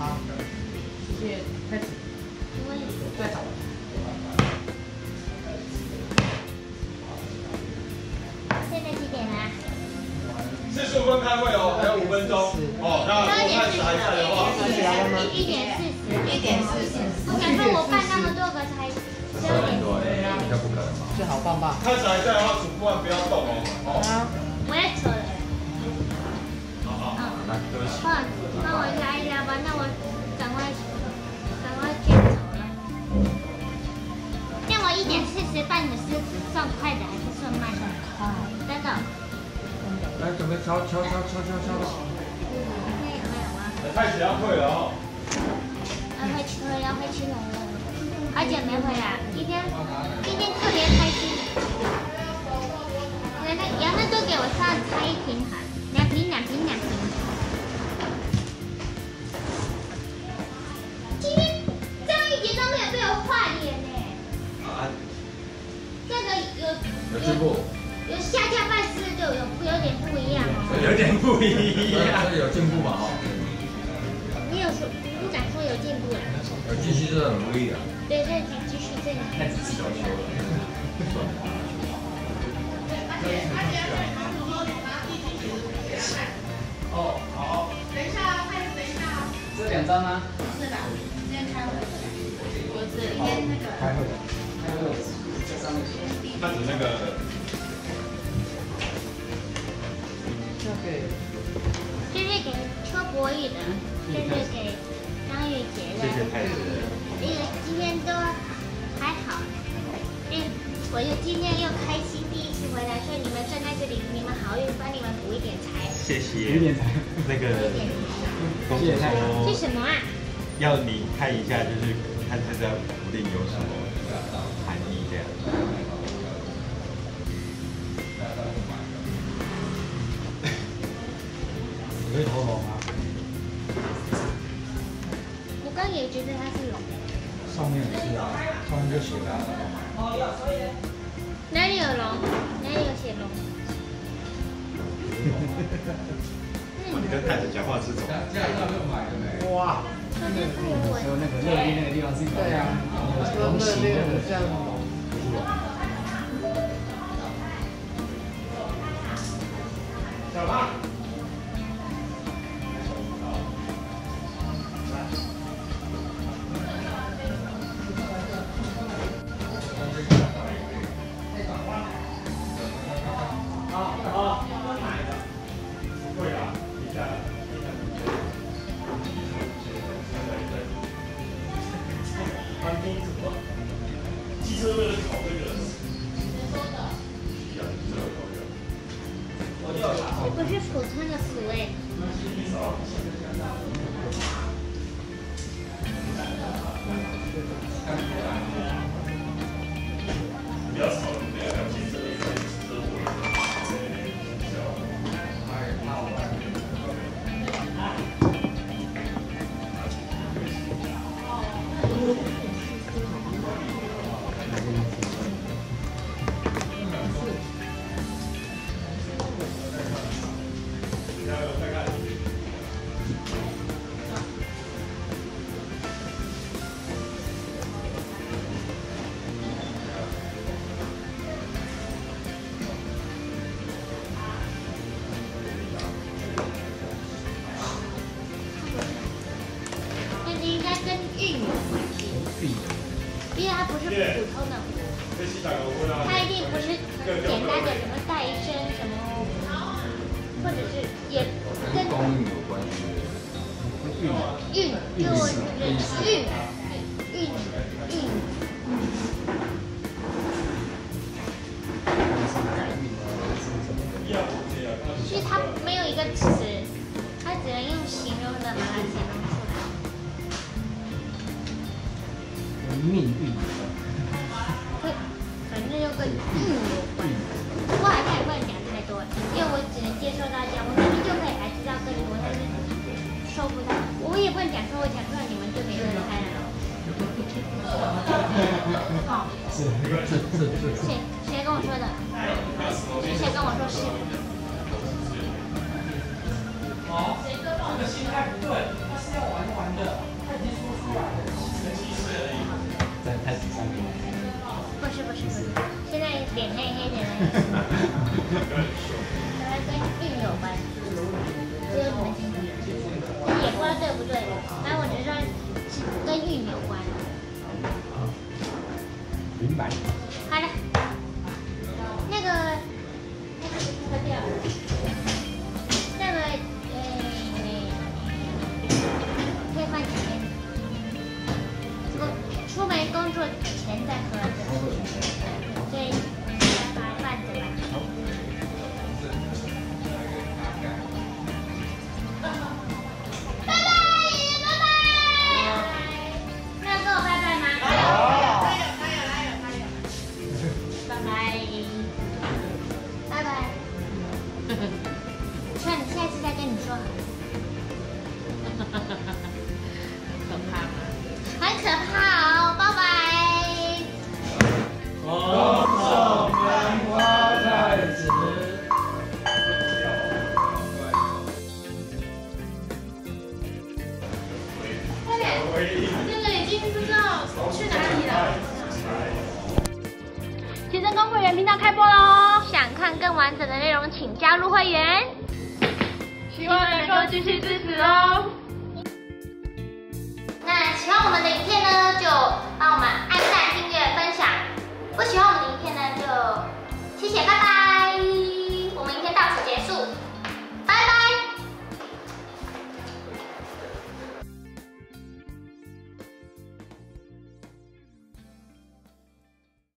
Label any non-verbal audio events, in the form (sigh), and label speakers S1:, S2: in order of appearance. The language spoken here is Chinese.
S1: 好，谢谢，开始。
S2: 因为
S1: 再找。
S2: 现在几点啦？
S3: 四十五分开会哦，还有五分钟。哦，那
S2: 十二点四
S3: 多看查一下的话，
S2: 十，一点四十，一点四十。我想说，我办那么多个才十二点四十啊。
S4: 应该不可能吧？
S1: 最好棒棒。
S3: 看查一下的话，主播不要动哦。哦，
S2: 快的还是算慢的？
S1: 快，
S2: 真的。
S4: 来准备敲敲敲敲敲敲。
S2: 那有没有啊？
S3: 开始要退了哦。
S2: 要回去了，要回去了。好久没回来，今天今天特别开心。那那杨那都给我上差一瓶哈，两瓶两瓶两瓶。今天张一杰都没有被我画脸呢，
S4: 啊，
S2: 个有
S4: 有进步，
S2: 有下架办事就有有点不一样哦。
S3: 有点不一样。
S4: 这 (laughs) 有进步嘛？哦，
S2: 你有说部长说有进步了，
S4: 有继续是很努力的。
S2: 对，再继续这样。
S4: 那只是小球了。(laughs)
S3: 哦，好。
S5: 等一下，快点，等一下。
S1: 这两张吗？
S5: 是的，今天开会。我是今天那个。
S1: 开会。开会。这张。
S3: 他指那个
S1: 这给
S2: 这是给车博宇的，这是给张玉杰的。
S4: 谢谢太子。
S2: 那个今天都还好，嗯，我又今天又开心，第一次回来，所以你们站在这里，你们好运，帮你们补一点财，
S6: 谢谢。
S1: 有点财。
S6: 那个
S2: 补一点
S6: 公
S1: 谢谢太
S2: 财。
S6: 说
S2: 是什么啊？
S6: 要你看一下，就是看这张福利有什么
S2: 觉得它是龙，
S1: 上面也是啊，上面就写了。
S2: 哪里有龙？哪里有写龙？(laughs)
S6: 你跟太子讲话是怎么？
S1: 哇，那个乐地那个地方是对啊，龙旗那个这
S2: 那是普通因为它不是普通的。它一定不是简单的什么带生什么，或者是也跟
S4: 公运有关系。
S2: 运就是运运运。
S1: 命运。
S2: 会，反正又跟运有关。不过还是也不能讲太多，因为我只能接受大家，我明明就可以来知道更多，但是收不到。我也不能讲说我讲出来你们就没人猜了。好，
S1: 是是是是。
S2: 谁谁跟我说的？谁跟我说是？它跟运有关，只有你们清楚，也不知道对不对，反正我觉得是跟运有关。
S6: 明白。
S2: 好了，那个那个喝掉了，那个呃，可以放几天？工出门工作前再喝的，所
S5: 那个已经不知道去哪里了。
S2: 学生公会员频道开播喽！想看更完整的内容，请加入会员。
S5: 希望能够继续支持哦。
S2: 那喜欢我们的影片呢，就帮我们按赞、订阅、分享；不喜欢我们的影片呢，就